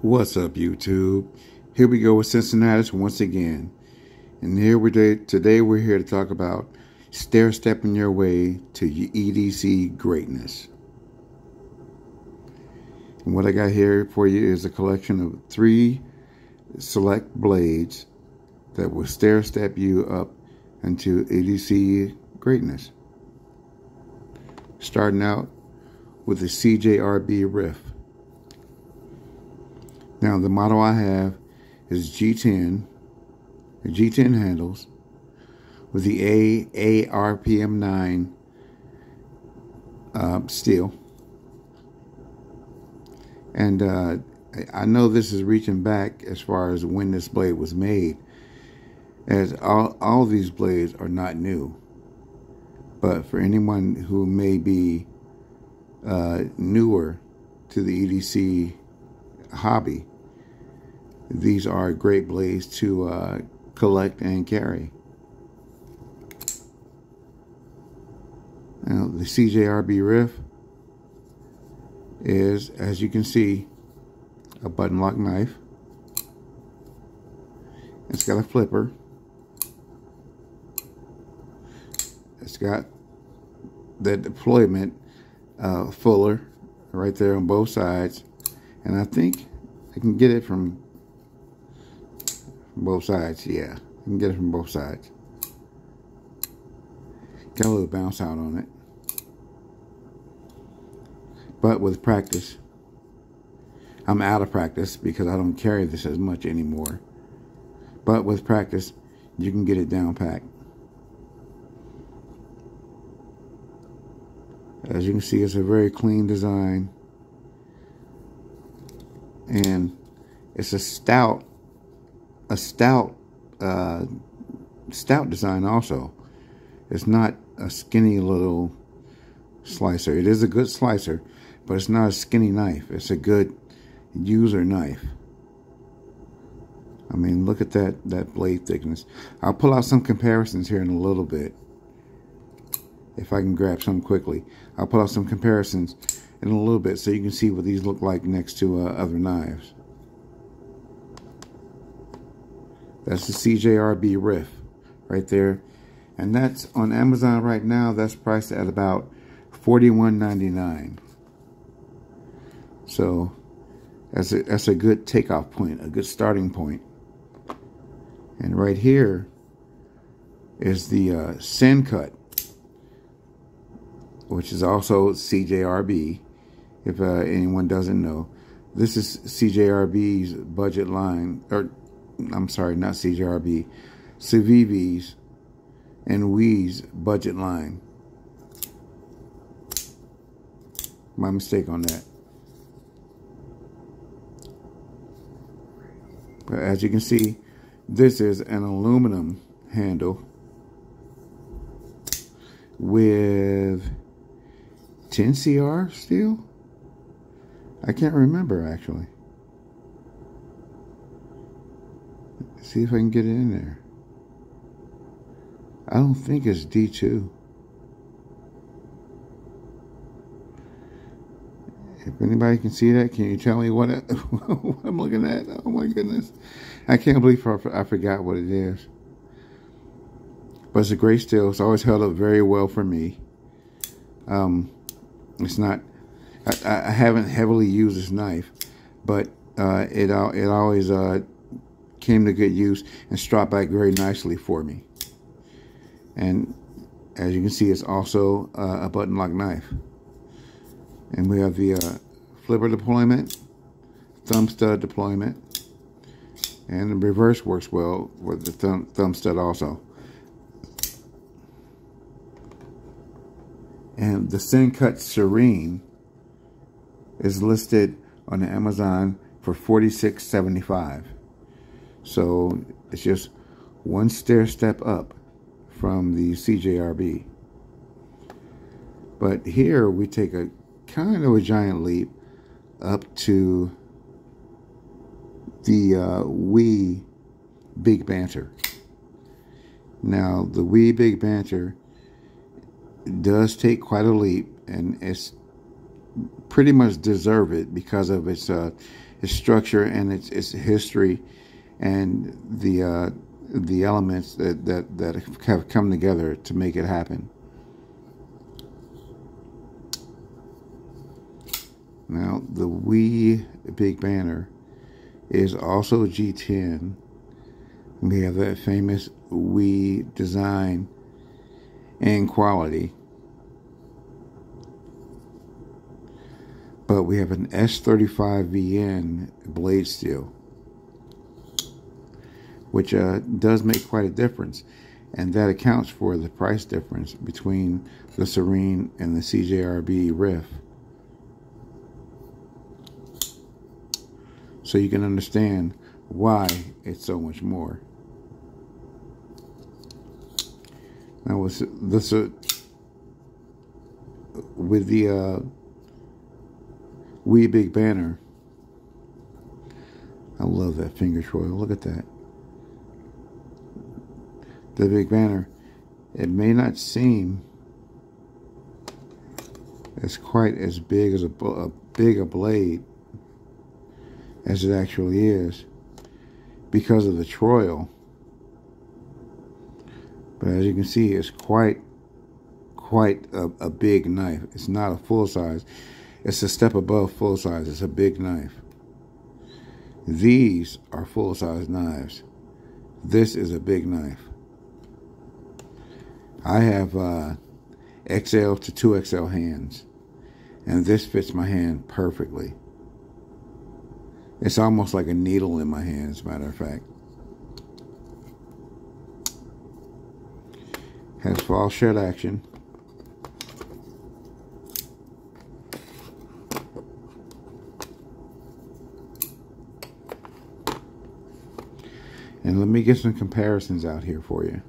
What's up, YouTube? Here we go with Cincinnatus once again. And here we today we're here to talk about stair stepping your way to your EDC greatness. And what I got here for you is a collection of three select blades that will stair step you up into EDC greatness. Starting out with the CJRB Riff. Now the model I have is G10, the G10 handles with the AR-RPM9 uh, steel. And uh, I know this is reaching back as far as when this blade was made, as all, all these blades are not new. But for anyone who may be uh, newer to the EDC hobby, these are great blades to uh, collect and carry. Now, the CJRB Riff is, as you can see, a button lock knife. It's got a flipper. It's got the deployment uh, fuller right there on both sides. And I think I can get it from both sides, yeah. You can get it from both sides. Got a little bounce out on it. But with practice, I'm out of practice because I don't carry this as much anymore. But with practice, you can get it down packed. As you can see, it's a very clean design. And it's a stout a stout uh, stout design also. It's not a skinny little slicer. It is a good slicer, but it's not a skinny knife. It's a good user knife. I mean, look at that, that blade thickness. I'll pull out some comparisons here in a little bit. If I can grab some quickly. I'll pull out some comparisons in a little bit so you can see what these look like next to uh, other knives. That's the CJRB Riff right there. And that's on Amazon right now. That's priced at about $41.99. So that's a, that's a good takeoff point, a good starting point. And right here is the uh, Sencut, which is also CJRB, if uh, anyone doesn't know. This is CJRB's budget line, or I'm sorry, not CJRB, Civivi's and WE's budget line. My mistake on that. But as you can see, this is an aluminum handle with 10CR steel. I can't remember actually. See if I can get it in there. I don't think it's D2. If anybody can see that, can you tell me what, what I'm looking at? Oh my goodness. I can't believe I forgot what it is. But it's a great steel. It's always held up very well for me. Um, it's not, I, I haven't heavily used this knife, but uh, it, it always uh, came to good use and strapped back very nicely for me. And as you can see, it's also uh, a button lock knife. And we have the uh, flipper deployment, thumb stud deployment, and the reverse works well with the thumb, thumb stud also. And the Sencut Serene is listed on Amazon for $46.75. So it's just one stair step up from the CJRB. But here we take a kind of a giant leap up to the uh, WE Big Banter. Now, the WE Big Banter does take quite a leap, and it's pretty much deserve it because of its uh, its structure and its its history and the uh, the elements that, that that have come together to make it happen. Now the WE Big Banter is also G10. We have that famous WE design and quality. But we have an S35VN blade steel, which uh, does make quite a difference. And that accounts for the price difference between the Serene and the CJRB Riff. So you can understand why it's so much more. Now with uh, with the uh, WE Big Banter. I love that finger choil. Look at that. The Big Banter. It may not seem as quite as big as a, a big a blade as it actually is because of the choil. But as you can see, it's quite, quite a, a big knife. It's not a full size. It's a step above full size. It's a big knife. These are full size knives. This is a big knife. I have uh, XL to 2XL hands. And this fits my hand perfectly. It's almost like a needle in my hand, as a matter of fact. Has fall shed action. Let me get some comparisons out here for you.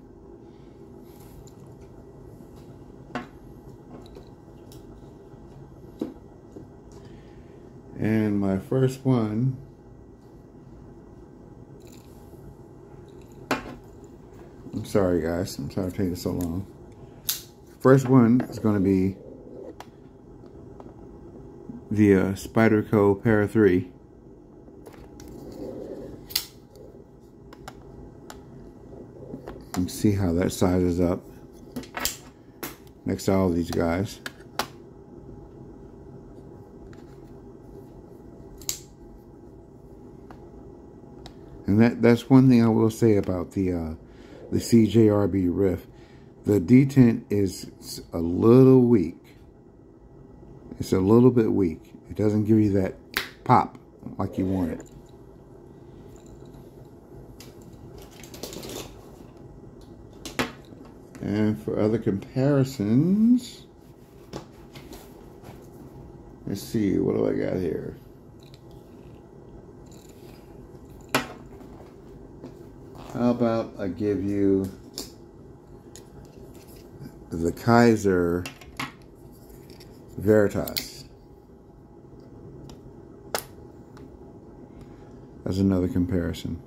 And my first one I'm sorry guys, I'm sorry to take it so long. First one is going to be the uh, Spyderco Para 3. See how that sizes up next to all these guys. And that, that's one thing I will say about the uh, the CJRB Riff. The detent is a little weak. It's a little bit weak. It doesn't give you that pop like you want it. And for other comparisons, let's see, what do I got here? How about I give you the Kizer Veritas. As another comparison.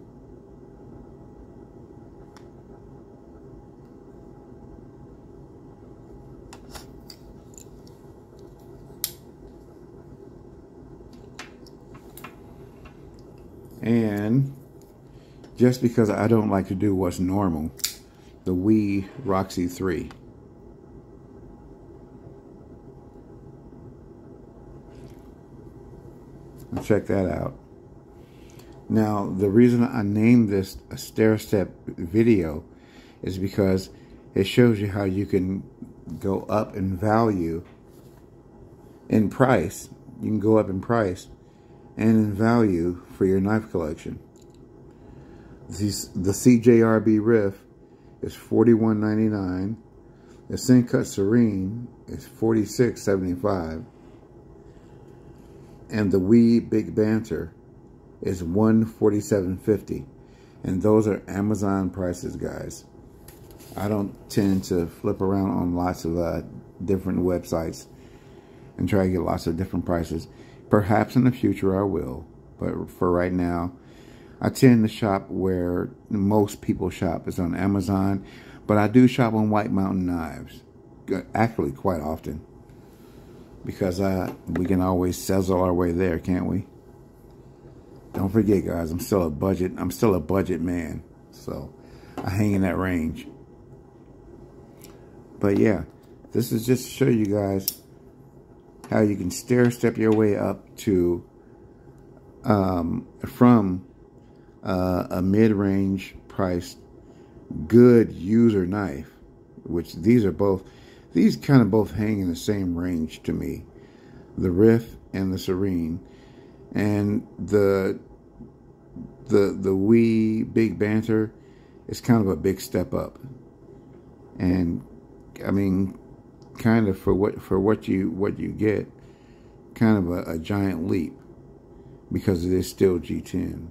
And just because I don't like to do what's normal, the WE Roxi 3. check that out. Now, the reason I named this a stair step video is because it shows you how you can go up in value in price. You can go up in price and in value for your knife collection. The CJRB Riff is $41.99. The Sencut Serene is $46.75. And the WE Big Banter is $147.50. And those are Amazon prices, guys. I don't tend to flip around on lots of uh, different websites and try to get lots of different prices. Perhaps in the future I will. But for right now, I tend to shop where most people shop is on Amazon, but I do shop on White Mountain Knives, actually quite often, because uh, we can always sizzle our way there, can't we? don't forget, guys, I'm still a budget. I'm still a budget man, so I hang in that range. But yeah, this is just to show you guys how you can stair step your way up to um, from uh, a mid-range priced good user knife, which these are both, these kind of both hang in the same range to me, the Riff and the Serene, and the the the WE Big Banter is kind of a big step up, and I mean, kind of for what for what you what you get, kind of a, a giant leap because it is still G10.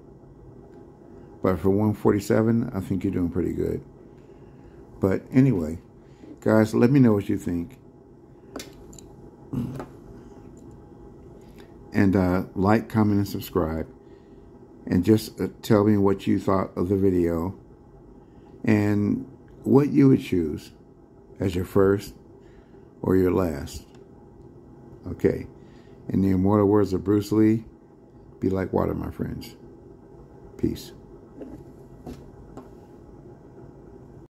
But for 147, I think you're doing pretty good. But anyway, guys, let me know what you think. And uh, like, comment, and subscribe. And just uh, tell me what you thought of the video. And what you would choose as your first or your last. Okay. In the immortal words of Bruce Lee, be like water, my friends. Peace.